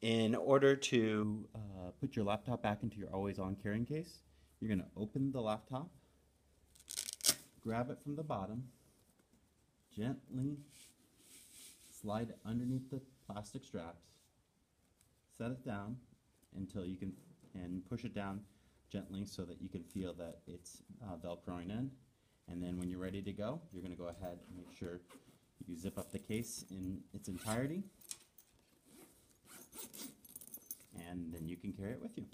In order to uh, put your laptop back into your always on carrying case, you're going to open the laptop, grab it from the bottom, gently slide it underneath the plastic straps, set it down until you can, and push it down gently so that you can feel that it's uh, velcroing in. And then when you're ready to go, you're going to go ahead and make sure you zip up the case in its entirety. And then you can carry it with you.